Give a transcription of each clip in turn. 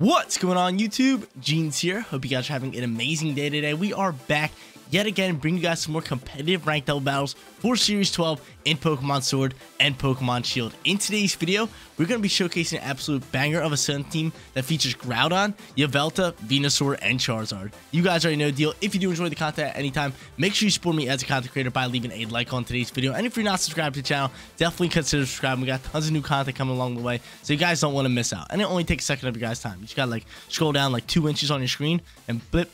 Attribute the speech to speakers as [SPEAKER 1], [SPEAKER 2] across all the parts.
[SPEAKER 1] What's going on YouTube? Jeans here. Hope you guys are having an amazing day today. We are back yet again bring you guys some more competitive ranked double battles for Series 12 in Pokemon Sword and Pokemon Shield. In today's video, we're going to be showcasing an absolute banger of a Sun team that features Groudon, Yveltal, Venusaur, and Charizard. You guys already know the deal. If you do enjoy the content at any time, make sure you support me as a content creator by leaving a like on today's video. And if you're not subscribed to the channel, definitely consider subscribing. We got tons of new content coming along the way, so you guys don't want to miss out. And it only takes a second of your guys' time. You just got to like scroll down like two inches on your screen and blip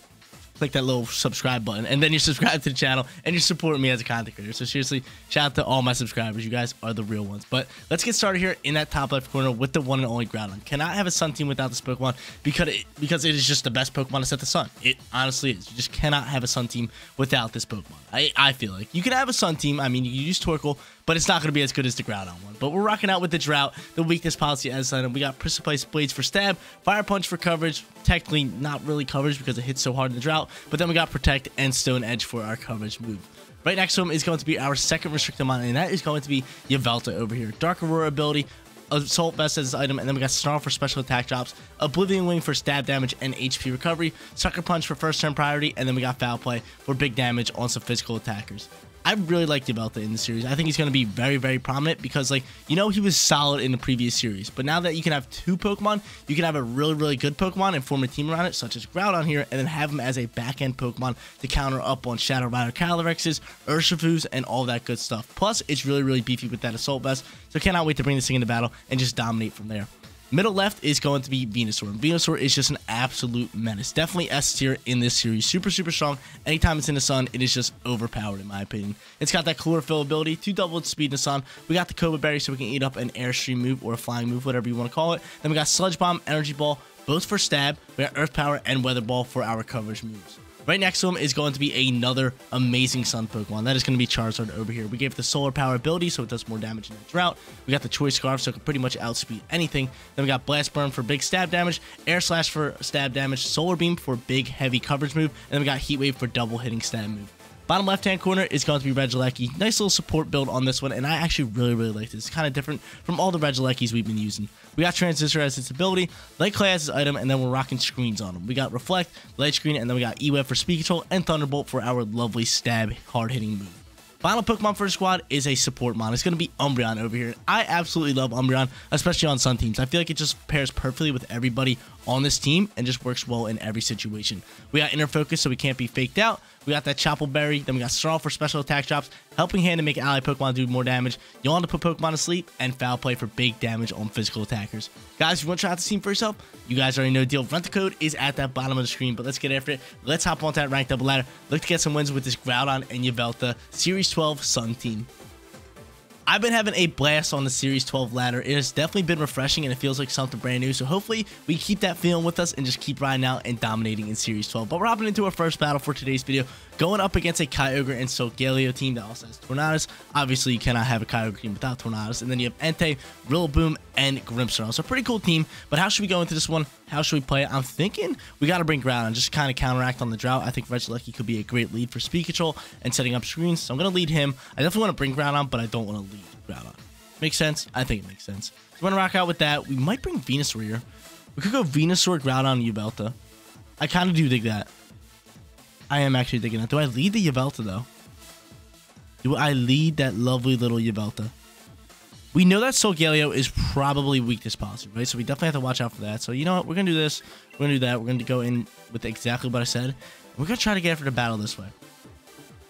[SPEAKER 1] click that little subscribe button, and then you subscribe to the channel and you support me as a content creator. So seriously, shout out to all my subscribers. You guys are the real ones. But let's get started here in that top left corner with the one and only Groudon. Cannot have a Sun team without this Pokemon because it, because it is just the best Pokemon to set the Sun. It honestly is. You just cannot have a Sun team without this Pokemon. I, I feel like you can have a Sun team. I mean, you use Torkoal, but it's not going to be as good as the Groudon one. But we're rocking out with the Drought, the weakness policy as item. We got Precipice Blades for stab, Fire Punch for coverage. Technically, not really coverage because it hits so hard in the Drought. But then we got Protect and Stone Edge for our coverage move. Right next to him is going to be our second restricted mon, and that is going to be Yveltal over here. Dark Aurora ability, Assault Vest as item, and then we got Snarl for special attack drops, Oblivion Wing for stab damage and HP recovery, Sucker Punch for first turn priority, and then we got Foul Play for big damage on some physical attackers. I really like Yveltal in the series. I think he's going to be very, very prominent because, like, you know, he was solid in the previous series. But now that you can have two Pokemon, you can have a really, really good Pokemon and form a team around it, such as Groudon here, and then have him as a back-end Pokemon to counter up on Shadow Rider Calyrexes, Urshifus, and all that good stuff. Plus, it's really, really beefy with that Assault Vest, so cannot wait to bring this thing into battle and just dominate from there. Middle left is going to be Venusaur. Venusaur is just an absolute menace. Definitely S tier in this series. Super, super strong. Anytime it's in the sun, it is just overpowered in my opinion. It's got that chlorophyll ability, two double its speed in the sun. We got the Coba Berry so we can eat up an airstream move or a flying move, whatever you want to call it. Then we got Sludge Bomb, Energy Ball, both for stab. We got Earth Power and Weather Ball for our coverage moves. Right next to him is going to be another amazing Sun Pokemon. That is going to be Charizard over here. We gave the Solar Power ability, so it does more damage in the drought. We got the Choice Scarf, so it can pretty much outspeed anything. Then we got Blast Burn for big stab damage, Air Slash for stab damage, Solar Beam for big heavy coverage move, and then we got Heat Wave for double hitting stab move. Bottom left-hand corner is going to be Regieleki. Nice little support build on this one, and I actually really, really like this. It's kind of different from all the Regielekis we've been using. We got Transistor as its ability, Light Clay as its item, and then we're rocking screens on them. We got Reflect, Light Screen, and then we got E-Web for speed control, and Thunderbolt for our lovely stab hard-hitting move. Final Pokemon for the squad is a support mon. It's going to be Umbreon over here. I absolutely love Umbreon, especially on Sun teams. I feel like it just pairs perfectly with everybody on this team and just works well in every situation. We got Inner Focus, so we can't be faked out. We got that Chople Berry. Then we got Snarl for special attack drops, Helping Hand to make ally Pokemon do more damage, Yawn to put Pokemon to sleep, and Foul Play for big damage on physical attackers. Guys, if you want to try out this team for yourself, you guys already know the deal. Rent the code is at that bottom of the screen, but let's get after it. Let's hop onto that ranked double ladder. Look to get some wins with this Groudon and Yveltal Series 12 Sun team. I've been having a blast on the Series 12 ladder. It has definitely been refreshing and it feels like something brand new. So hopefully we keep that feeling with us and just keep riding out and dominating in Series 12. But we're hopping into our first battle for today's video going up against a Kyogre and Solgaleo team that also has Tornadus. Obviously, you cannot have a Kyogre team without Tornadus. And then you have Entei, Rillaboom, and Grimmsnarl. So pretty cool team. But how should we go into this one? How should we play it? I'm thinking we got to bring ground Groudon, just kind of counteract on the drought. I think Regieleki could be a great lead for speed control and setting up screens. So I'm going to lead him. I definitely want to bring Groudon, but I don't want to lead Groudon. Makes sense? I think it makes sense. So we're going to rock out with that. We might bring Venusaur here. We could go Venusaur, Groudon, Yveltal. I kind of do dig that. I am actually digging that. Do I lead the Yveltal, though? Do I lead that lovely little Yveltal? We know that Solgaleo is probably weakness policy, right? So we definitely have to watch out for that. So you know what? We're going to do this. We're going to do that. We're going to go in with exactly what I said. We're going to try to get after the battle this way.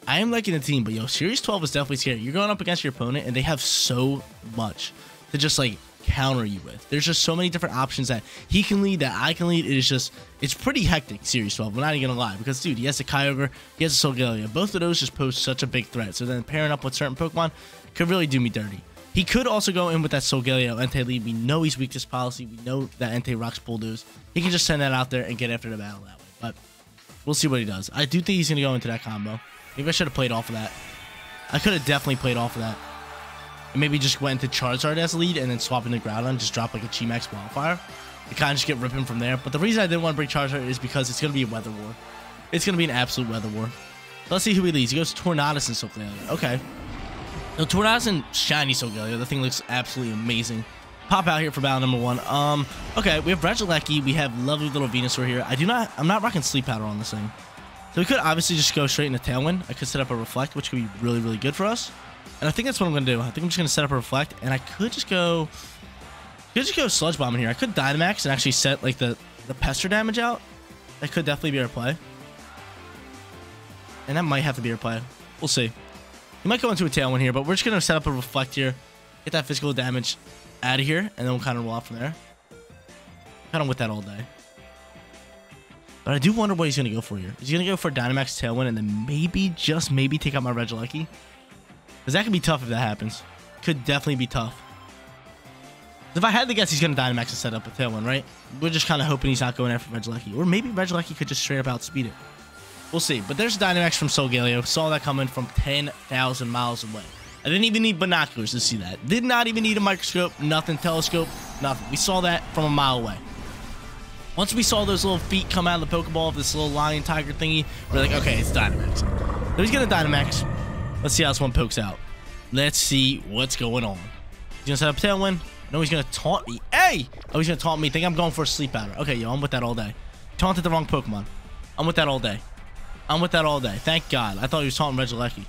[SPEAKER 1] I am liking the team, but yo, Series 12 is definitely scary. You're going up against your opponent, and they have so much to just, like, counter you with. There's just so many different options that he can lead, that I can lead. It is just, it's pretty hectic, Series 12. I'm not even gonna lie, because dude, he has a Kyogre, he has a Solgaleo. Both of those just pose such a big threat. So then pairing up with certain Pokemon could really do me dirty. He could also go in with that Solgaleo Entei lead. We know he's weak to policy. We know that Entei rocks Bulldoze. He can just send that out there and get after the battle that way. But we'll see what he does. I do think he's gonna go into that combo. Maybe I should have played off of that. I could have definitely played off of that. And maybe just went into Charizard as lead and then swap into Groudon, and just drop like a G-Max Wildfire. You kind of just get ripping from there. But the reason I didn't want to bring Charizard is because it's going to be a weather war. It's going to be an absolute weather war. Let's see who he leads. He goes to Tornadus and Solgaleo. Okay. No, Tornadus and Shiny Solgaleo. The thing looks absolutely amazing. pop out here for battle number one. Um, okay, we have Regieleki. We have lovely little Venusaur here. I do not, I'm not rocking Sleep Powder on this thing. So we could obviously just go straight into Tailwind. I could set up a Reflect, which could be really, really good for us. And I think that's what I'm going to do. I think I'm just going to set up a Reflect, and I could just go... could just go Sludge Bomb in here. I could Dynamax and actually set, like, the, the Pester damage out. That could definitely be our play. And that might have to be our play. We'll see. We might go into a Tailwind here, but we're just going to set up a Reflect here. Get that physical damage out of here, and then we'll kind of roll off from there. Kind of with that all day. But I do wonder what he's going to go for here. Is he going to go for Dynamax Tailwind and then maybe, just maybe, take out my Regieleki? Because that could be tough if that happens. Could definitely be tough. If I had to guess, he's going to Dynamax and set up a Tailwind, right? We're just kind of hoping he's not going after Regieleki. Or maybe Regieleki could just straight up outspeed it. We'll see. But there's Dynamax from Solgaleo. Saw that coming from 10,000 miles away. I didn't even need binoculars to see that. Did not even need a microscope, nothing, telescope, nothing. We saw that from a mile away. Once we saw those little feet come out of the Pokeball of this little lion tiger thingy, we're like, okay, it's Dynamax. He's gonna Dynamax. Let's see how this one pokes out. Let's see what's going on. He's gonna set up Tailwind. No, he's gonna taunt me. Hey! Oh, he's gonna taunt me. Think I'm going for a sleep powder. Okay, yo, I'm with that all day. Taunted the wrong Pokemon. I'm with that all day. I'm with that all day. Thank God. I thought he was taunting Regieleki.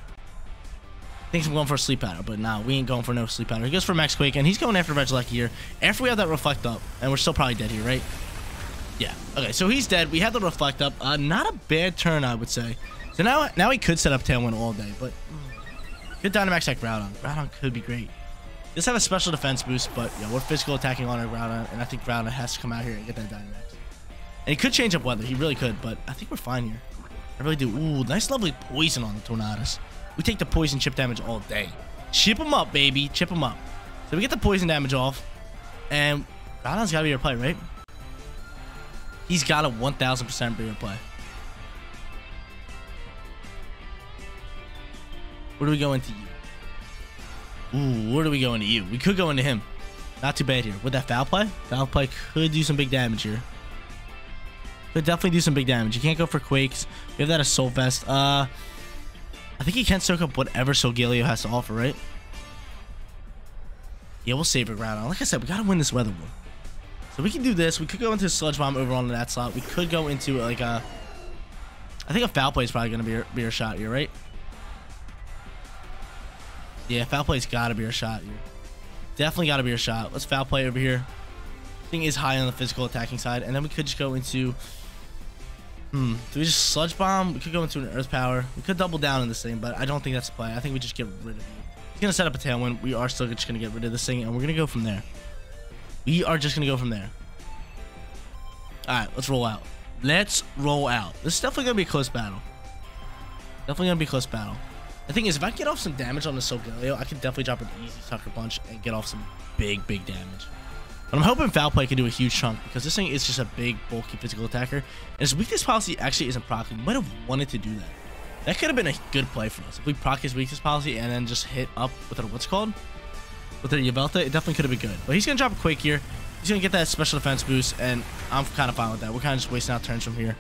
[SPEAKER 1] Thinks I'm going for a sleep powder, but nah, we ain't going for no sleep powder. He goes for Max Quake, and he's going after Regieleki here. After we have that Reflect up, and we're still probably dead here, right? Yeah. Okay, so he's dead. We had the reflect up. Uh, not a bad turn, I would say. So now, now he could set up Tailwind all day, but good Dynamax like Groudon. Groudon could be great. Does have a special defense boost, but yeah, we're physical attacking on our Groudon, and I think Groudon has to come out here and get that Dynamax. And he could change up weather. He really could, but I think we're fine here. I really do. Ooh, nice lovely poison on the Tornadus. We take the poison chip damage all day. Chip him up, baby. Chip him up. So we get the poison damage off, and Groudon's got to be your play, right? He's got a 1000% bigger play. Where do we go into you? Ooh, where do we go into you? We could go into him. Not too bad here. With that foul play, foul play could do some big damage here. Could definitely do some big damage. You can't go for Quakes. We have that Assault Vest. Uh, I think he can soak up whatever Solgaleo has to offer, right? Yeah, we'll save it ground. Like I said, we gotta win this weather war. So we can do this. We could go into Sludge Bomb over on that slot. We could go into like a... I think a Foul Play is probably going to be, be our shot here, right? Yeah, Foul Play's got to be our shot here. Definitely got to be our shot. Let's Foul Play over here. Thing is high on the physical attacking side. And then we could just go into... Hmm. Do we just Sludge Bomb? We could go into an Earth Power. We could double down in this thing, but I don't think that's the play. I think we just get rid of it. He's to set up a Tailwind. We are still just to get rid of this thing, and we're to go from there. We are just to go from there. Alright, let's roll out. Let's roll out. This is definitely to be a close battle. Definitely to be a close battle. The thing is, if I get off some damage on the Solgaleo, I can definitely drop an easy Sucker Punch and get off some big, big damage. But I'm hoping Foul Play can do a huge chunk because this thing is just a big, bulky physical attacker. And his weakness policy actually isn't proc. We might have wanted to do that. That could have been a good play for us. If we proc his weakness policy and then just hit up with our, what's called? with the Yveltal, it definitely could have been good. But he's going to drop a Quake here. He's going to get that special defense boost, and I'm kind of fine with that. We're kind of just wasting out turns from here.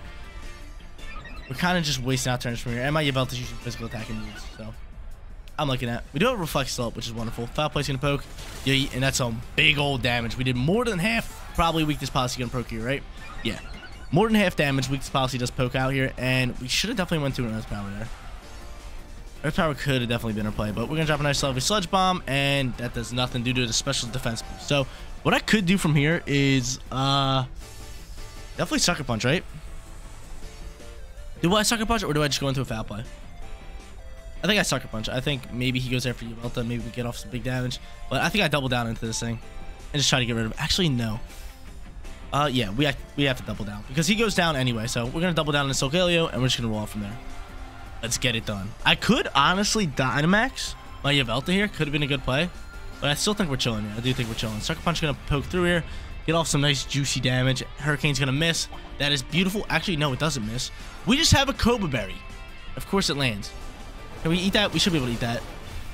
[SPEAKER 1] We're kind of just wasting out turns from here. And my Yveltal's using physical attacking moves, so I'm looking at. We do have Reflect Slope, which is wonderful. Foul Play's going to poke, yeah, and that's some big old damage. We did more than half. Probably Weakness Policy going to poke here, right? Yeah. More than half damage. Weakness Policy does poke out here, and we should have definitely went through an Earth Power there. Earth Power could have definitely been our play, but we're going to drop a nice lovely Sludge Bomb, and that does nothing due to the special defense. So, what I could do from here is, uh, definitely Sucker Punch, right? Do I Sucker Punch, or do I just go into a foul play? I think I Sucker Punch. I think maybe he goes there for Yveltal, maybe we get off some big damage. But I think I double down into this thing and just try to get rid of it. Actually, no. Uh, yeah, we, we have to double down because he goes down anyway. So we're going to double down in Solgaleo, and we're just going to roll off from there. Let's get it done. I could honestly Dynamax my Yveltal here. Could have been a good play. But I still think we're chilling here. I do think we're chilling. Sucker Punch going to poke through here. Get off some nice juicy damage. Hurricane's going to miss. That is beautiful. Actually, no, it doesn't miss. We just have a Coba Berry. Of course it lands. Can we eat that? We should be able to eat that.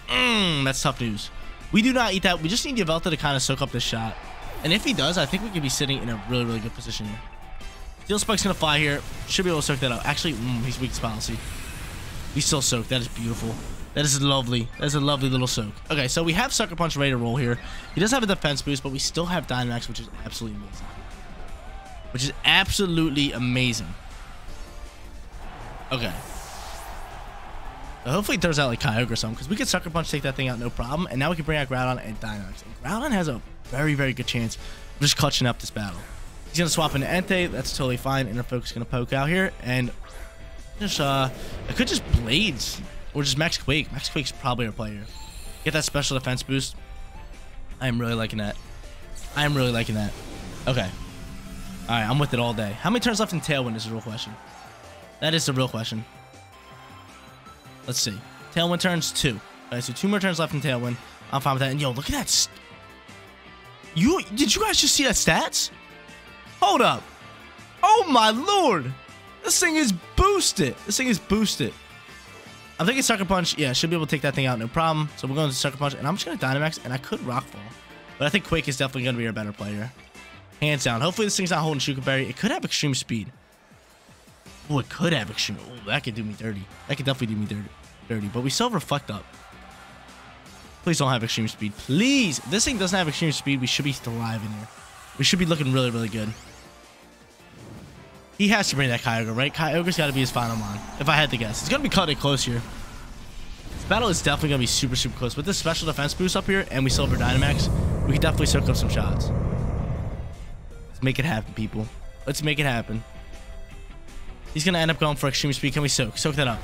[SPEAKER 1] Mmm, that's tough news. We do not eat that. We just need Yveltal to kind of soak up this shot. And if he does, I think we could be sitting in a really, really good position here. Steel Spike's going to fly here. Should be able to soak that up. Actually, mm, he's weak to policy. We still soak. That is beautiful. That is lovely. That is a lovely little soak. Okay, so we have Sucker Punch ready to roll here. He does have a defense boost, but we still have Dynamax, which is absolutely amazing. Which is absolutely amazing. Okay. Hopefully it throws out like Kyogre or something, because we could Sucker Punch, take that thing out, no problem. And now we can bring out Groudon and Dynamax. And Groudon has a very, very good chance of just clutching up this battle. He's going to swap into Entei. That's totally fine. Inner Focus going to poke out here. And just, uh, I could just Blades or just Max Quake. Max Quake's probably our player. Get that special defense boost. I am really liking that. I am really liking that. Okay. All right, I'm with it all day. How many turns left in Tailwind is the real question. That is the real question. Let's see. Tailwind turns two. Okay, so two more turns left in Tailwind. I'm fine with that. And yo, look at that. You did you guys just see that stats? Hold up. Oh my lord. This thing is boosted. This thing is boosted. I'm thinking Sucker Punch. Yeah, should be able to take that thing out, no problem. So we're going to Sucker Punch, and I'm just going to Dynamax, and I could Rockfall. But I think Quake is definitely going to be our better player. Hands down. Hopefully this thing's not holding Shuka Berry. It could have extreme speed. Oh, it could have extreme. Oh, that could do me dirty. That could definitely do me dirty. dirty. But we still reflect up. Please don't have extreme speed. Please. If this thing doesn't have extreme speed. We should be thriving here. We should be looking really, really good. He has to bring that Kyogre, right? Kyogre's got to be his final mon, if I had to guess. It's going to be cutting close here. This battle is definitely going to be super, super close. With this special defense boost up here and we Silver Dynamax, we can definitely soak up some shots. Let's make it happen, people. Let's make it happen. He's going to end up going for extreme speed. Can we soak? Soak that up.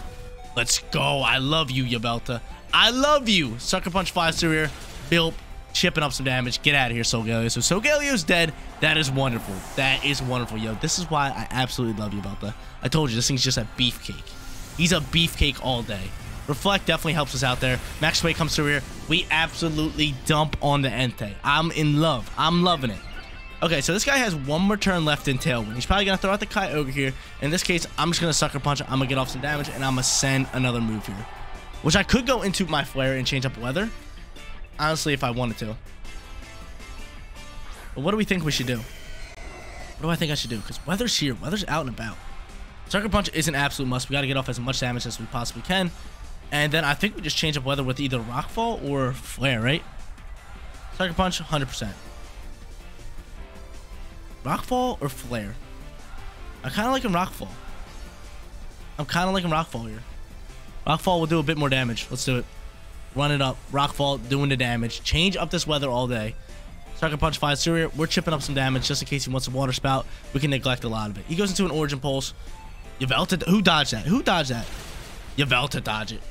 [SPEAKER 1] Let's go. I love you, Yveltal. I love you. Sucker Punch flies through here. Bilp chipping up some damage. Get out of here, Solgaleo. So Solgaleo's dead. That is wonderful. That is wonderful, yo. This is why I absolutely love you that. I told you, this thing's just a beefcake. He's a beefcake all day. Reflect definitely helps us out there. Max Way comes through here. We absolutely dump on the Entei. I'm in love. I'm loving it. Okay, so this guy has one more turn left in Tailwind. He's probably going to throw out the Kyogre here. In this case, I'm just going to Sucker Punch. I'm going to get off some damage, and I'm going to send another move here. Which I could go into my Flare and change up weather honestly, if I wanted to. But what do we think we should do? What do I think I should do? Because weather's here. Weather's out and about. Sucker Punch is an absolute must. We got to get off as much damage as we possibly can. And then I think we just change up weather with either Rockfall or Flare, right? Sucker Punch, 100%. Rockfall or Flare? I kind of like him Rockfall. I'm kind of liking Rockfall here. Rockfall will do a bit more damage. Let's do it. Run it up. Rockfall doing the damage. Change up this weather all day. Sucker Punch flies through. We're chipping up some damage just in case he wants a water spout. We can neglect a lot of it. He goes into an Origin Pulse. Yveltal. Who dodged that? Who dodged that? Yveltal dodge it.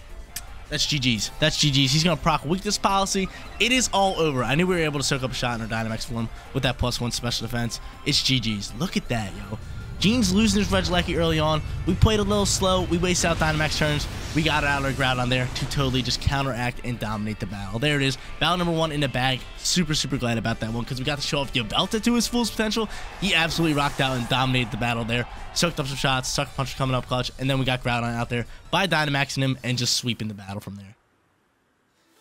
[SPEAKER 1] That's GG's. That's GG's. He's going to proc weakness policy. It is all over. I knew we were able to soak up a shot in our Dynamax form with that plus one special defense. It's GG's. Look at that, yo. Jeans losing his Regieleki early on. We played a little slow. We wasted out Dynamax turns. We got out our Groudon there to totally just counteract and dominate the battle. There it is. Battle number one in the bag. Super, super glad about that one because we got to show off Yveltal to his full potential. He absolutely rocked out and dominated the battle there. Soaked up some shots. Sucker Punch coming up clutch. And then we got Groudon out there by Dynamaxing him and just sweeping the battle from there.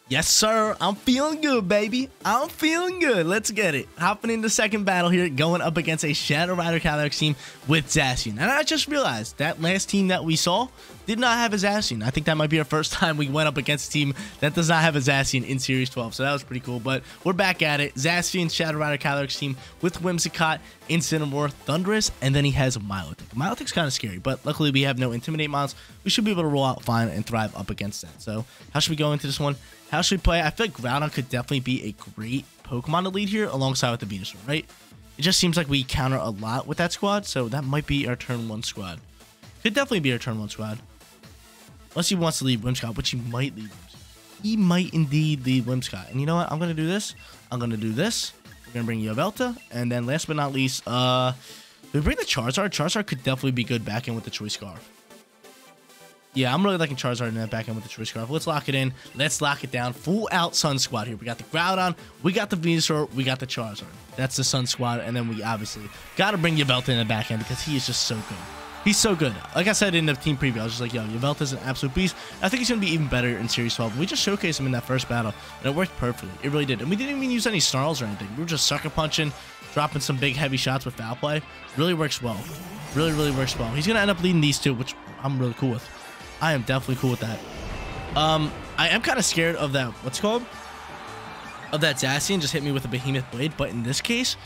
[SPEAKER 1] Yes, sir. I'm feeling good, baby. I'm feeling good. Let's get it. Hopping into second battle here, going up against a Shadow Rider Calyrex team with Zacian. And I just realized that last team that we saw did not have a Zacian. I think that might be our first time we went up against a team that does not have a Zacian in Series 12. So that was pretty cool. But we're back at it. Zacian, Shadow Rider Calyrex team with Whimsicott, Incineroar, Thundurus, and then he has Milotic. Milotic's kind of scary, but luckily we have no Intimidate mods. We should be able to roll out fine and thrive up against that. So how should we go into this one? How should we play? I feel like Groudon could definitely be a great Pokemon to lead here alongside with the Venusaur, right? It just seems like we counter a lot with that squad, so that might be our turn one squad. Could definitely be our turn one squad. Unless he wants to lead Whimsicott, which he might lead He might indeed lead Whimsicott. And you know what? I'm going to do this. I'm going to do this. We're going to bring Yveltal. And then last but not least, uh, we bring the Charizard. Charizard could definitely be good back in with the Choice Scarf. Yeah, I'm really liking Charizard in that back end with the Choice. Let's lock it in. Let's lock it down. Full out Sun Squad here. We got the Groudon, we got the Venusaur, we got the Charizard. That's the Sun Squad, and then we obviously got to bring Yveltal in the back end because he is just so good. He's so good. Like I said in the team preview, I was just like, yo, is an absolute beast. I think he's going to be even better in Series 12. We just showcased him in that first battle, and it worked perfectly. It really did. And we didn't even use any snarls or anything. We were just sucker punching, dropping some big, heavy shots with foul play. Really works well. Really, really works well. He's going to end up leading these two, which I'm really cool with. I am definitely cool with that. Um, I am kind of scared of that. What's called? Of that Zacian just hit me with a Behemoth Blade, but in this case,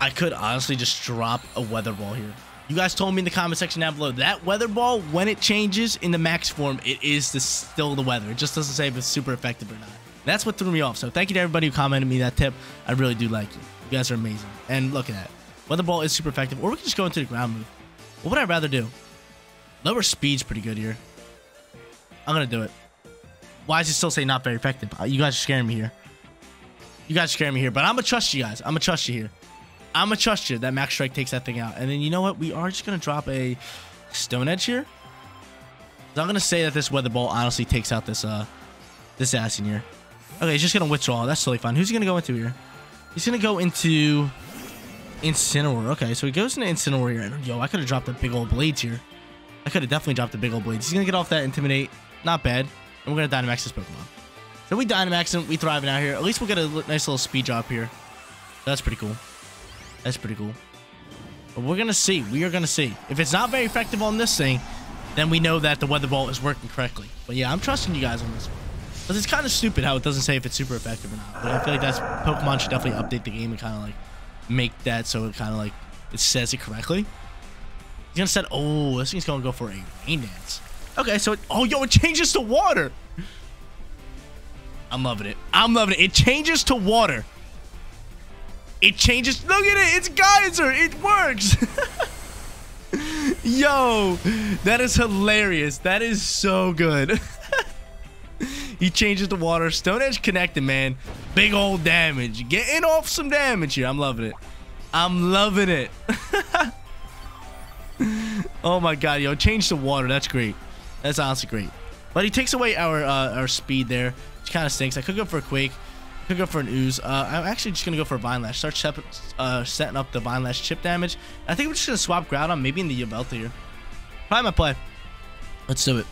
[SPEAKER 1] I could honestly just drop a Weather Ball here. You guys told me in the comment section down below that Weather Ball, when it changes in the max form, it is the, still the weather. It just doesn't say if it's super effective or not. That's what threw me off. So thank you to everybody who commented me that tip. I really do like you. You guys are amazing. And look at that. Weather Ball is super effective. Or we can just go into the ground move. What would I rather do? Lower speed's pretty good here. I'm to do it. Why does it still say not very effective? Uh, you guys are scaring me here. You guys are scaring me here. But I'm to trust you guys. I'm to trust you here. I'm to trust you that Max Strike takes that thing out. And then you know what? We are just to drop a Stone Edge here. I'm to say that this Weather Ball honestly takes out this uh this Assassin here. Okay, he's just to withdraw. That's totally fine. Who's he to go into here? He's to go into Incineroar. Okay, so he goes into Incineroar here. Yo, I could have dropped the big old blades here. I could have definitely dropped the big old blades. He's going to get off that Intimidate. Not bad. And we're going to Dynamax this Pokemon. So we Dynamax him. We thriving out here. At least we'll get a nice little speed drop here. That's pretty cool. That's pretty cool. But we're going to see. We are going to see. If it's not very effective on this thing, then we know that the Weather Ball is working correctly. But yeah, I'm trusting you guys on this one. It's kind of stupid how it doesn't say if it's super effective or not. But I feel like that's Pokemon should definitely update the game and kind of like make that so it kind of like it says it correctly. Oh, he's gonna set. Oh, this thing's gonna go for a rain dance. Okay, so it, oh yo, it changes to water. I'm loving it. I'm loving it. It changes to water. It changes. Look at it. It's geyser. It works. yo, that is hilarious. That is so good. He changes the water. Stone Edge connected, man. Big old damage. Getting off some damage here. I'm loving it. I'm loving it. oh my god, yo. Change the water. That's great. That's honestly great. But he takes away our uh, our speed there, which kind of stinks. I could go for a Quake. Could go for an Ooze. Uh, I'm actually just to go for a Vine Lash. Start uh, setting up the Vine Lash chip damage. I think we're just to swap Groudon maybe in the Yveltal here. Probably my play. Let's do it.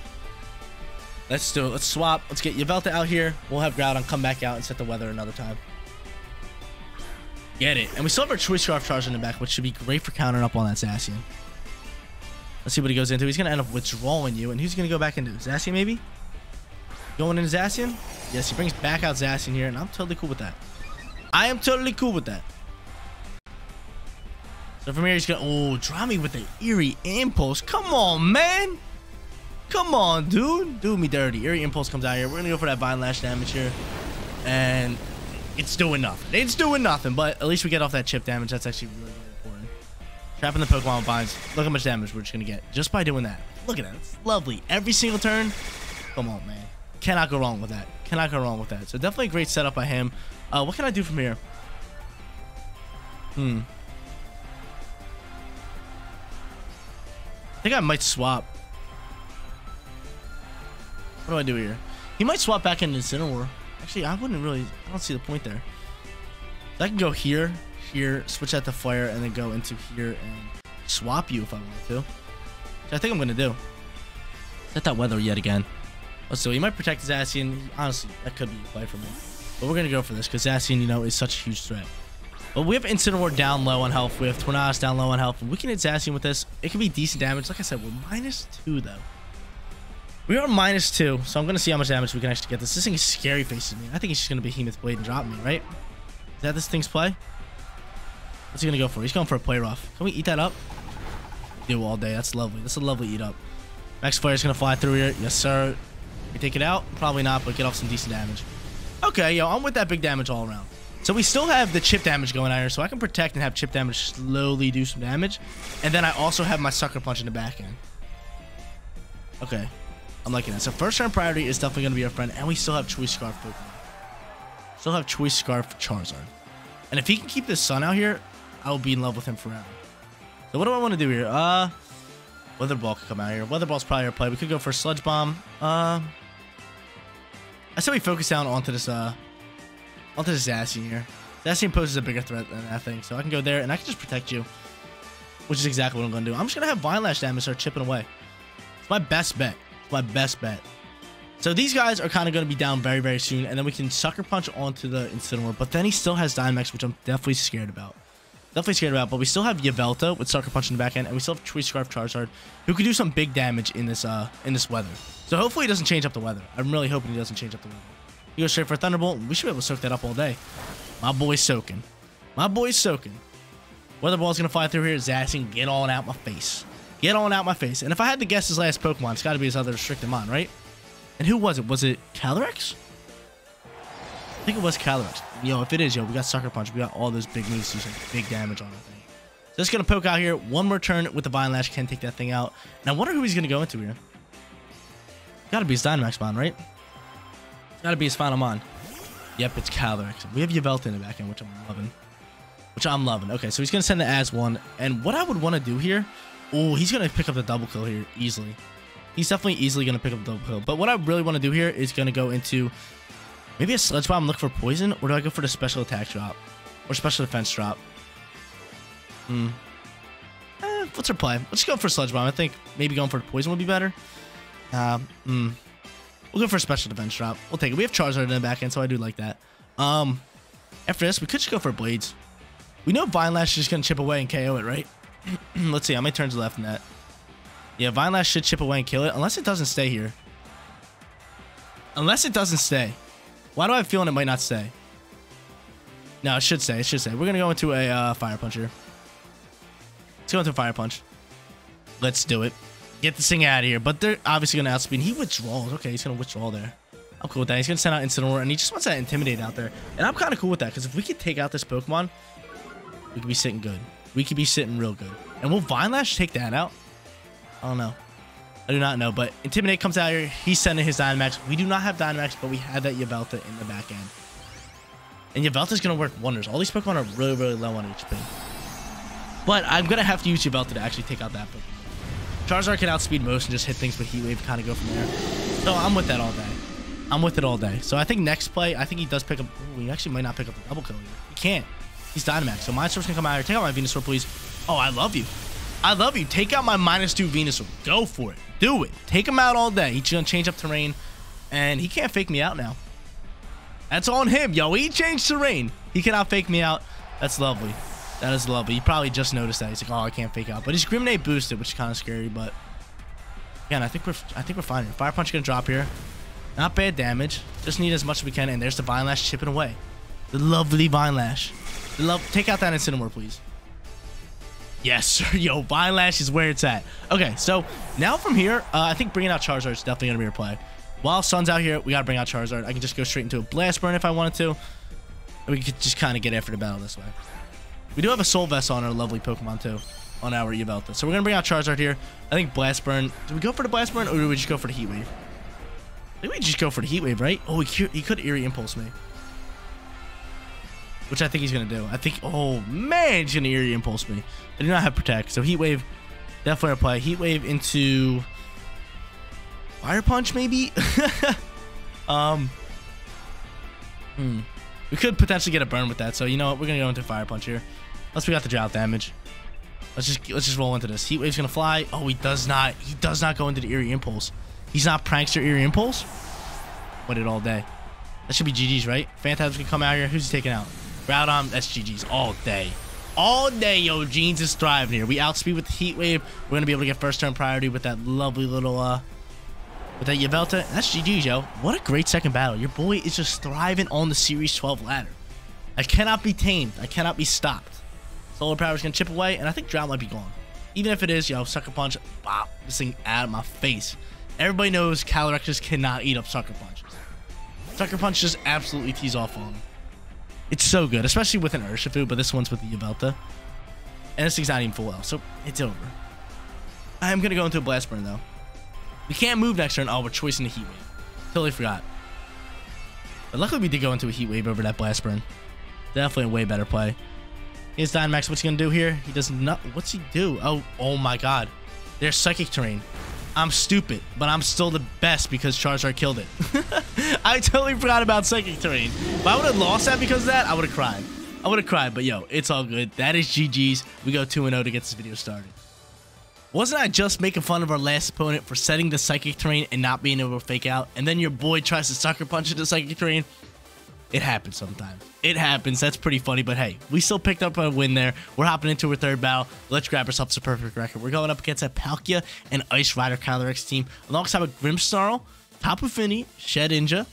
[SPEAKER 1] Let's do it. Let's swap. Let's get Yveltal out here. We'll have Groudon come back out and set the weather another time. Get it. And we still have our Choice Scarf charge in the back, which should be great for countering up on that Zacian. Let's see what he goes into. He's going to end up withdrawing you. And who's going to go back into? Zacian, maybe? Going into Zacian? Yes, he brings back out Zacian here, and I'm totally cool with that. I am totally cool with that. So from here, he's going to... Oh, draw me with the Eerie Impulse. Come on, man. Come on, dude. Do me dirty. Eerie Impulse comes out here. We're going to go for that Vine Lash damage here. And it's doing nothing. It's doing nothing, but at least we get off that chip damage. That's actually really. Trapping the Pokemon Vines. Look how much damage we're just going to get just by doing that. Look at that. It's lovely. Every single turn. Come on, man. Cannot go wrong with that. Cannot go wrong with that. So definitely a great setup by him. Uh, what can I do from here? Hmm. I think I might swap. What do I do here? He might swap back into Incineroar. Actually, I wouldn't really... I don't see the point there. I can go here, here, switch out the fire, and then go into here and swap you if I want to. Which I think I'm going to do. Set that weather yet again. Let's do. He might protect Zacian. Honestly, that could be a play for me. But we're going to go for this because Zacian, you know, is such a huge threat. But we have Incineroar down low on health. We have Tornadus down low on health. We can hit Zacian with this. It can be decent damage. Like I said, we're minus two, though. We are minus two, so I'm going to see how much damage we can actually get this. This thing is scary facing me. I think he's just going to Behemoth Blade and drop me, right? Is that this thing's play? What's he to go for? He's going for a play rough. Can we eat that up? Do all day. That's lovely. That's a lovely eat up. Max is to fly through here. Yes, sir. We take it out? Probably not, but get off some decent damage. Okay, yo, I'm with that big damage all around. So we still have the chip damage going on here, so I can protect and have chip damage slowly do some damage. And then I also have my Sucker Punch in the back end. Okay. I'm liking that. So first turn priority is definitely going to be our friend. And we still have Choice Scarf Pokemon. Still have Choice Scarf Charizard. And if he can keep this sun out here, I will be in love with him forever. So what do I want to do here? Uh, Weather Ball could come out here. Weather Ball's probably our play. We could go for Sludge Bomb. Uh, I say we focus down onto this, uh, onto this Zacian here. Zacian poses a bigger threat than that thing. So I can go there and I can just protect you. Which is exactly what I'm going to do. I'm just going to have Vine Lash damage start chipping away. It's my best bet It's my best bet. So these guys are kind of going to be down very, very soon. And then we can Sucker Punch onto the Incineroar. But then he still has Dynamax, which I'm definitely scared about. Definitely scared about, but we still have Yveltal with Sucker Punch in the back end, and we still have Choice Scarf Charizard, who could do some big damage in this uh in this weather. So hopefully he doesn't change up the weather. I'm really hoping he doesn't change up the weather. He goes straight for Thunderbolt. We should be able to soak that up all day. My boy's soaking. My boy's soaking. Weather Ball's gonna fly through here, Zacian, get on out my face. Get on out my face. And if I had to guess his last Pokemon, it's gotta be his other restricted mon, right? And who was it? Was it Calyrex? Think it was Calyrex. Yo, if it is, yo, we got Sucker Punch. We got all those big moves to do some big damage on that thing. So just gonna poke out here. One more turn with the Vine Lash can take that thing out. And I wonder who he's gonna go into here. Gotta be his Dynamax Mon, right? Gotta be his final Mon. Yep, it's Calyrex. We have Yveltal in the back end, which I'm loving. Which I'm loving. Okay, so he's gonna send the as one. And what I would want to do here, oh, he's gonna pick up the double kill here easily. He's definitely easily gonna pick up the double kill. But what I really want to do here is gonna go into maybe a Sludge Bomb, look for poison, or do I go for the special attack drop or special defense drop? Hmm. Eh, what's our play? Let's go for Sludge Bomb. I think maybe going for the poison would be better. Uh, hmm. We'll go for a special defense drop. We'll take it. We have Charizard in the back end, so I do like that. Um, after this, we could just go for Blades. We know Vine Lash is just going to chip away and KO it, right? Let's see. How many turns left in that? Yeah, Vine Lash should chip away and kill it, unless it doesn't stay here. Unless it doesn't stay. Why do I have a feeling it might not stay? No, it should say. It should say. We're going to go into a uh, Fire puncher. Let's go into a Fire Punch. Let's do it. Get this thing out of here. But they're obviously going to outspeed. He withdraws. Okay, he's going to withdraw there. I'm cool with that. He's going to send out Incineroar, and he just wants that Intimidate out there. And I'm kind of cool with that, because if we could take out this Pokemon, we could be sitting good. We could be sitting real good. And will Vine Lash take that out? I don't know. I do not know, but Intimidate comes out here. He's sending his Dynamax. We do not have Dynamax, but we have that Yveltal in the back end. And Yveltal's going to work wonders. All these Pokemon are really, really low on HP. But I'm going to have to use Yveltal to actually take out that Pokemon. Charizard can outspeed most and just hit things with Heat Wave, kind of go from there. So I'm with that all day. I'm with it all day. So I think next play, I think he does pick up. Ooh, he actually might not pick up the double kill. He can't. He's Dynamax. So Minesaur's gonna come out here. Take out my Venusaur, please. Oh, I love you. I love you. Take out my minus two Venusaur. Go for it. Do it. Take him out all day. He's gonna change up terrain, and he can't fake me out now. That's on him, yo. He changed terrain. He cannot fake me out. That's lovely. That is lovely. You probably just noticed that. He's like, oh, I can't fake out. But he's Grimnate boosted, which is kind of scary. But again, I think we're I think we're fine. Here. Fire punch gonna drop here. Not bad damage. Just need as much as we can. And there's the Vine Lash chipping away. The lovely Vine Lash. Love. Take out that Incineroar, please. Yes, sir. Yo, Vine Lash is where it's at. Okay, so now from here, uh, I think bringing out Charizard is definitely gonna be our play. While Sun's out here, we gotta bring out Charizard. I can just go straight into a Blast Burn if I wanted to. We could just kind of get after the battle this way. We do have Assault Vest on our lovely Pokemon too, on our Yveltal. So we're gonna bring out Charizard here. I think Blast Burn. Do we go for the Blast Burn or do we just go for the Heat Wave? I think we just go for the Heat Wave, right? Oh, he, he could Eerie Impulse me. Which I think he's gonna do. I think. Oh man, he's gonna Eerie Impulse me. I do not have Protect, so Heat Wave definitely apply. Heat Wave into Fire Punch, maybe. um. Hmm. We could potentially get a burn with that. So you know what? We're gonna go into Fire Punch here. Unless we got the drought damage. Let's just let's just roll into this. Heat Wave's gonna fly. Oh, he does not. He does not go into the Eerie Impulse. He's not Prankster Eerie Impulse. It all day. That should be GG's, right? Phantasm's gonna come out here. Who's he taking out? Groudon. That's GG's all day. All day, yo. Jeans is thriving here. We outspeed with the Heat Wave. We're gonna be able to get first turn priority with that lovely little uh with that Yveltal. That's GG's, yo. What a great second battle. Your boy is just thriving on the Series 12 ladder. I cannot be tamed. I cannot be stopped. Solar Power is going to chip away, and I think Drought might be gone. Even if it is, yo, Sucker Punch, bop, this thing out of my face. Everybody knows Calyrex cannot eat up Sucker Punch. Sucker Punch just absolutely tees off on him. It's so good, especially with an Urshifu, but this one's with the Yveltal. And this thing's not even full health, so it's over. I am going to go into a Blast Burn, though. We can't move next turn. Oh, we're choosing the Heat Wave. Totally forgot. But luckily we did go into a Heat Wave over that Blast Burn. Definitely a way better play. Here's Dynamax. What's he going to do here? He does not... What's he do? Oh, oh my god. There's Psychic Terrain. I'm stupid, but I'm still the best because Charizard killed it. I totally forgot about Psychic Terrain. If I would have lost that because of that, I would have cried. I would have cried, but yo, it's all good. That is GG's. We go 2-0 to get this video started. Wasn't I just making fun of our last opponent for setting the Psychic Terrain and not being able to fake out? And then your boy tries to Sucker Punch into Psychic Terrain? It happens sometimes. It happens. That's pretty funny. But hey, we still picked up a win there. We're hopping into our third battle. Let's grab ourselves a perfect record. We're going up against a Palkia and Ice Rider Calyrex team alongside a Grimmsnarl, Tapu Fini, Shedinja.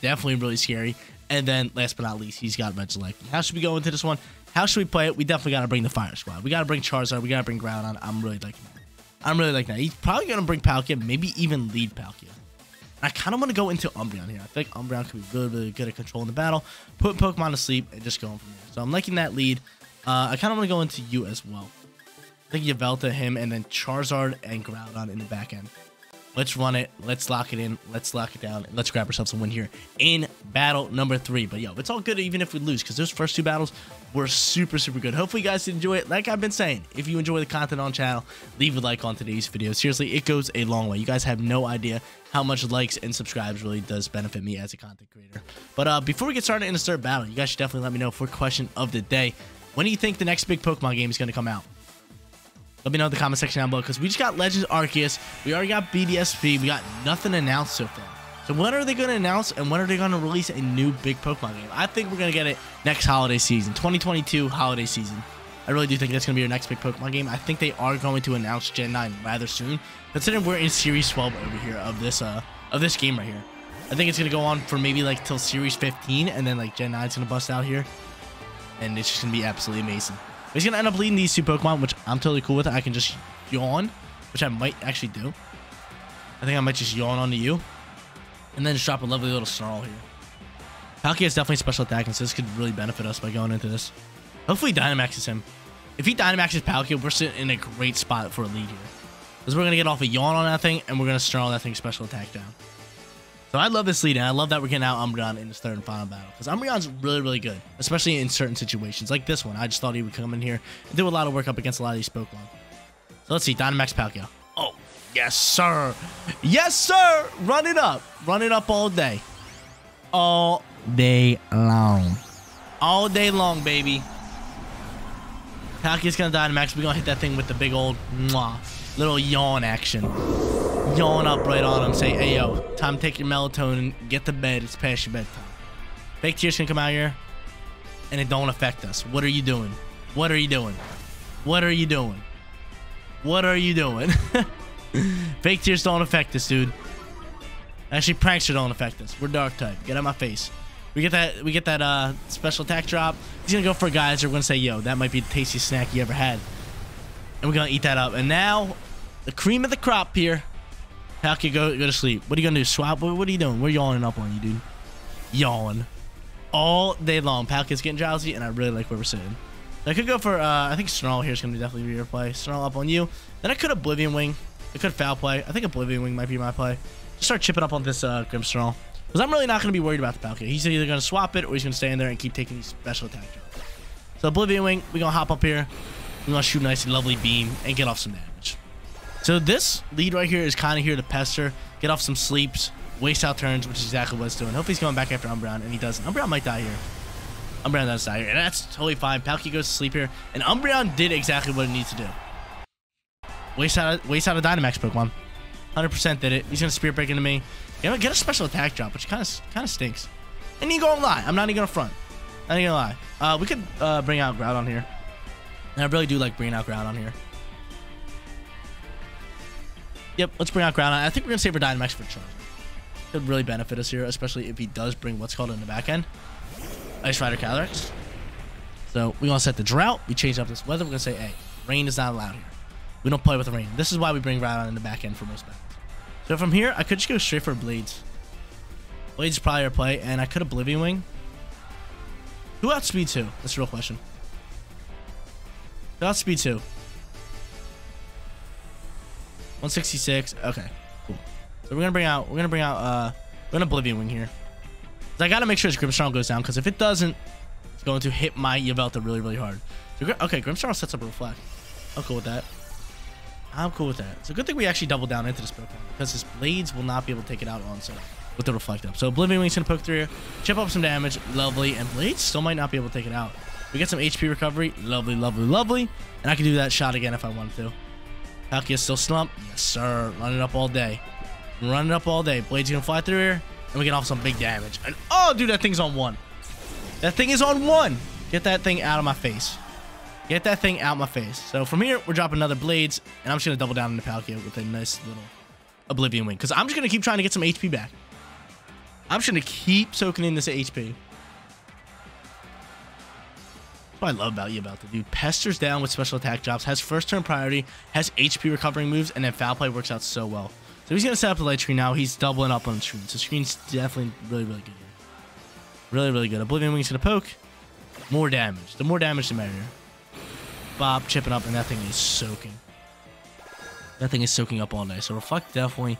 [SPEAKER 1] Definitely really scary. And then last but not least, he's got Regieleki. How should we go into this one? How should we play it? We definitely got to bring the Fire Squad. We got to bring Charizard. We got to bring Groudon. I'm really liking that. I'm really liking that. He's probably going to bring Palkia, maybe even lead Palkia. I kind of want to go into Umbreon here. I think Umbreon could be really, really good at controlling the battle, putting Pokemon to sleep, and just going from there. So I'm liking that lead. Uh, I kind of want to go into you as well. I think Yveltal, him, and then Charizard and Groudon in the back end. Let's run it. Let's lock it in. Let's lock it down. Let's grab ourselves a win here in battle number three. But yo, it's all good even if we lose because those first two battles were super, super good. Hopefully you guys enjoy it. Like I've been saying, if you enjoy the content on channel, leave a like on today's video. Seriously, it goes a long way. You guys have no idea how much likes and subscribes really does benefit me as a content creator. But uh, before we get started in the third battle, you guys should definitely let me know for question of the day. When do you think the next big Pokemon game is going to come out? Let me know in the comment section down below because we just got Legends Arceus. We already got BDSP. We got nothing announced so far. So when are they going to announce and when are they going to release a new big Pokemon game? I think we're going to get it next holiday season, 2022 holiday season. I really do think that's going to be our next big Pokemon game. I think they are going to announce Gen 9 rather soon, considering we're in Series 12 over here of this uh of this game right here. I think it's going to go on for maybe like till Series 15, and then like Gen 9 is going to bust out here. And it's just going to be absolutely amazing. He's going to end up leading these two Pokemon, which I'm totally cool with. I can just yawn, which I might actually do. I think I might just yawn onto you. And then just drop a lovely little snarl here. Palkia is definitely special attack, and so this could really benefit us by going into this. Hopefully Dynamaxes him. If he Dynamaxes Palkia, we're sitting in a great spot for a lead here. Because we're going to get off a yawn on that thing, and we're going to snarl that thing special attack down. So I love this lead, and I love that we're getting out Umbreon in this third and final battle. Because Umbreon's really, really good, especially in certain situations. Like this one, I just thought he would come in here and do a lot of work up against a lot of these Pokemon. So let's see, Dynamax Palkia. Oh, yes, sir. Yes, sir. Run it up. Run it up all day. All day long. All day long, baby. Palkia's gonna Dynamax. We're gonna hit that thing with the big old mwah, little yawn action yawn up right on him, say, hey, yo, time to take your melatonin, get to bed, it's past your bedtime. Fake tears can come out here, and it don't affect us. What are you doing? What are you doing? What are you doing? What are you doing? Fake tears don't affect us, dude. Actually, prankster don't affect us. We're dark type. Get out of my face. We get that we get that uh special attack drop. He's gonna go for guys. We're gonna say, yo, that might be the tastiest snack you ever had. And we're gonna eat that up. And now, the cream of the crop here. Palkia, go go to sleep. What are you gonna do? Swap? What, what are you doing? We're yawning up on you, dude. Yawn. All day long. Palkia's getting drowsy, and I really like where we're sitting. I could go for, uh, I think Snarl here is going to definitely be your play. Snarl up on you. Then I could Oblivion Wing. I could Foul Play. I think Oblivion Wing might be my play. Just start chipping up on this uh, Grimmsnarl. Because I'm really not going to be worried about the Palkia. He's either going to swap it or he's going to stay in there and keep taking these special attack drops. So Oblivion Wing, we're going to hop up here. We're going to shoot nice lovely beam and get off some damage. So this lead right here is kind of here to pester, get off some sleeps, waste out turns, which is exactly what it's doing. Hopefully he's going back after Umbreon, and he doesn't. Umbreon might die here. Umbreon does die here, and that's totally fine. Palkia goes to sleep here, and Umbreon did exactly what it needs to do. Waste out, waste out a Dynamax Pokemon. 100% did it. He's gonna Spirit Break into me. Get a special attack drop, which kind of kind of stinks. And you gonna lie. I'm not even gonna front. Not even gonna lie. Uh, we could uh, bring out Groudon here. And I really do like bringing out Groudon here. Yep, let's bring out Groudon. I think we're gonna save our Dynamax for Charizard. Could really benefit us here, especially if he does bring what's called in the back end. Ice Rider Calyrex. So we're gonna set the drought. We change up this weather. We're gonna say, hey, rain is not allowed here. We don't play with the rain. This is why we bring Groudon in the back end for most battles. So from here, I could just go straight for Blades. Blades is probably our play, and I could Oblivion Wing. Who outspeed two? That's a real question. Who outspeed two? 166. Okay, cool. So we're gonna bring out. We're gonna bring out. Uh, we're gonna Oblivion Wing here. I gotta make sure his Grimmsnarl goes down because if it doesn't, it's going to hit my Yveltal really, really hard. So, okay, Grimmsnarl sets up a reflect. I'm cool with that. I'm cool with that. It's a good thing we actually double down into this Pokemon because his blades will not be able to take it out on so with the reflect up. So Oblivion Wing's gonna poke through, chip up some damage, lovely, and blades still might not be able to take it out. We get some HP recovery, lovely, lovely, lovely, and I can do that shot again if I wanted to. Palkia still slump, yes sir, running up all day, running up all day. Blades gonna fly through here, and we get off some big damage. And oh, dude, that thing's on one. That thing is on one. Get that thing out of my face. Get that thing out of my face. So from here, we're dropping another Blades, and I'm just going to double down the Palkia with a nice little Oblivion Wing. Because I'm just going to keep trying to get some HP back. I'm just to keep soaking in this HP. What I love about you about the dude. Pesters down with special attack drops, has first turn priority, has HP recovering moves, and then foul play works out so well. So he's going to set up the light screen now. He's doubling up on the screen. So screen's definitely really, really good here. Really, really good. Oblivion Wing's going to poke. More damage. The more damage, the merrier. Bob chipping up, and that thing is soaking. That thing is soaking up all night. So Reflect definitely,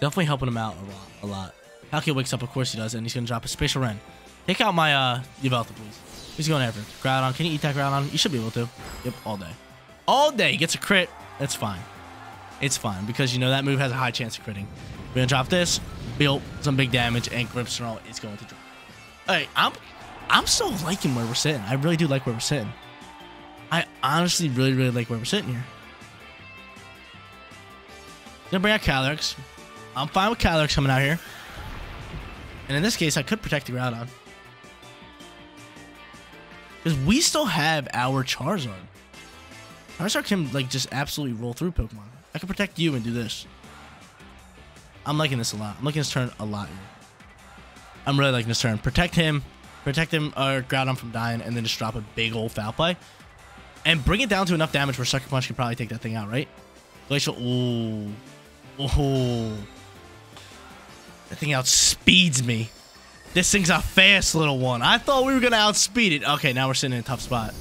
[SPEAKER 1] definitely helping him out a lot. A lot. Palkia wakes up, of course he does, and he's going to drop a Spatial Rend. Take out my uh, Yveltal, please. He's going after? Groudon. Can you eat that Groudon? You should be able to. Yep, all day. All day. He gets a crit. That's fine. It's fine because, you know, that move has a high chance of critting. We're going to drop this, build some big damage, and Grimmsnarl is going to drop. Hey, I'm I'm still liking where we're sitting. I really do like where we're sitting. I honestly really, really like where we're sitting here. Gonna bring out Calyrex. I'm fine with Calyrex coming out here. And in this case, I could protect the Groudon. Because we still have our Charizard. Charizard can like just absolutely roll through Pokemon. I can protect you and do this. I'm liking this a lot. I'm liking this turn a lot. I'm really liking this turn. Protect him, protect him or Groudon from dying, and then just drop a big old foul play. And bring it down to enough damage where Sucker Punch can probably take that thing out, right? Glacial, ooh. Oh. That thing outspeeds me. This thing's a fast little one. I thought we were going to outspeed it. Okay, now we're sitting in a tough spot.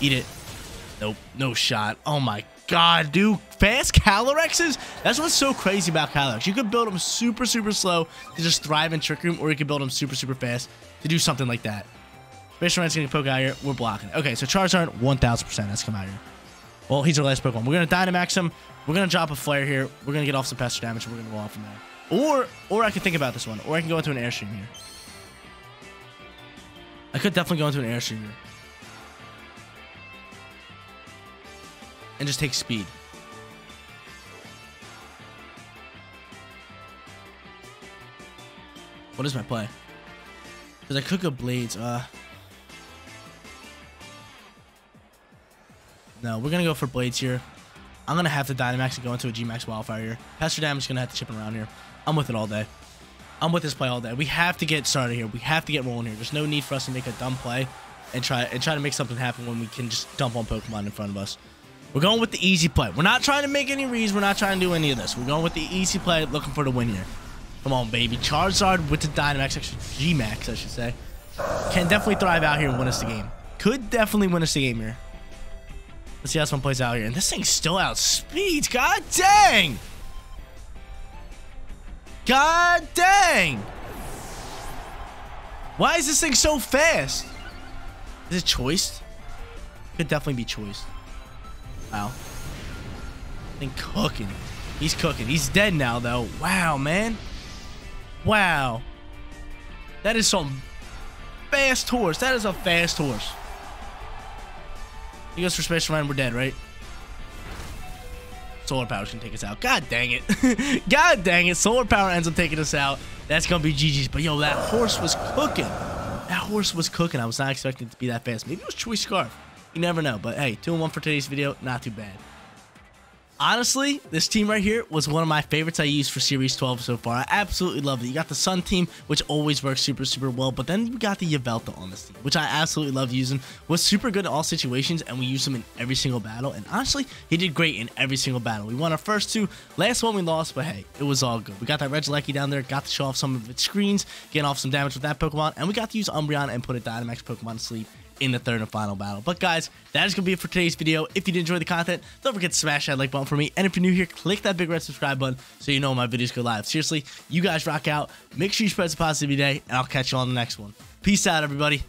[SPEAKER 1] Eat it. Nope, no shot. Oh my god, dude. Fast Calyrexes? That's what's so crazy about Calyrex. You could build them super, super slow to just thrive in Trick Room, or you could build them super, super fast to do something like that. Spatial Rend's gonna poke out here. We're blocking. Okay, so Charizard, 1000%. That's come out here. Well, he's our last Pokemon. We're gonna Dynamax him. We're gonna drop a Flare here. We're gonna get off some Pester damage. We're gonna go off from there. Or, or I could think about this one. Or I can go into an Airstream here. I could definitely go into an Airstream here. And just take speed. What is my play? Because I could go Blades. Uh, no, we're going to go for Blades here. I'm going to have to Dynamax and go into a G-Max Wildfire here. Pester Damage is going to have to chip around here. I'm with it all day. I'm with this play all day. We have to get started here. We have to get rolling here. There's no need for us to make a dumb play and try and try to make something happen when we can just dump on Pokemon in front of us. We're going with the easy play. We're not trying to make any reads. We're not trying to do any of this. We're going with the easy play, looking for the win here. Come on, baby. Charizard with the Dynamax, actually G-Max, I should say. Can definitely thrive out here and win us the game. Could definitely win us the game here. Let's see how this one plays out here. And this thing's still outspeeds. God dang! God dang! Why is this thing so fast? Is it choiced? Could definitely be choiced. Wow. Thing cooking. He's cooking. He's dead now, though. Wow, man. Wow. That is some fast horse. That is a fast horse. He goes for Spatial Rend. We're dead, right? Solar Power can take us out. God dang it. God dang it. Solar Power ends up taking us out. That's to be GG's. But, yo, that horse was cooking. That horse was cooking. I was not expecting it to be that fast. Maybe it was Choice Scarf. You never know. But, hey, 2 and 1 for today's video. Not too bad. Honestly, this team right here was one of my favorites I used for Series 12 so far. I absolutely love it. You got the Sun team, which always works super, super well, but then you got the Yveltal on this team, which I absolutely love using. Was super good in all situations, and we used him in every single battle, and honestly, he did great in every single battle. We won our first two. Last one we lost, but hey, it was all good. We got that Regieleki down there, got to show off some of its screens, getting off some damage with that Pokemon, and we got to use Umbreon and put a Dynamax Pokemon to sleep in the third and final battle. But guys, that is going to be it for today's video. If you did enjoy the content, don't forget to smash that like button for me. And if you're new here, click that big red subscribe button so you know my videos go live. Seriously, you guys rock out. Make sure you spread some positivity and I'll catch you on the next one. Peace out, everybody.